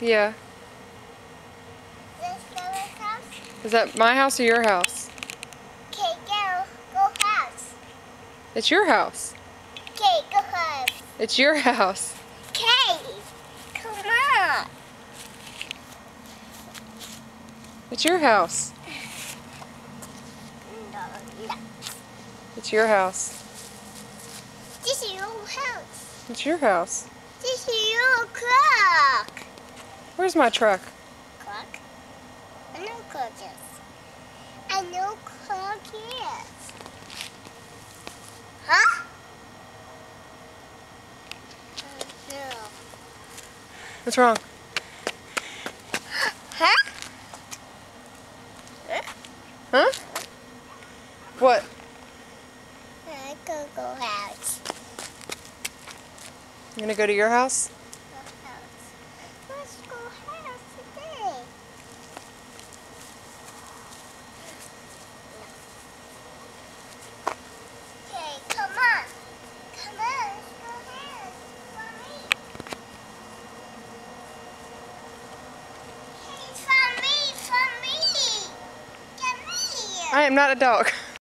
Yeah. Let's go to house. Is that my house or your house? Okay, go. Go house. It's your house. Okay, go house. It's your house. Okay. Come on. It's your house. No, no. It's your house. This is your house. It's your house. This is your clock. Where's my truck? Clock? I know clock is. I know clock is. Huh? Uh, no. What's wrong? Huh? Huh? What? I go go house. You gonna go to your house? Go house. Let's go house today. Okay, come on. Come on, let's go house. For me. Hey, for me, for me. Come here. I am not a dog.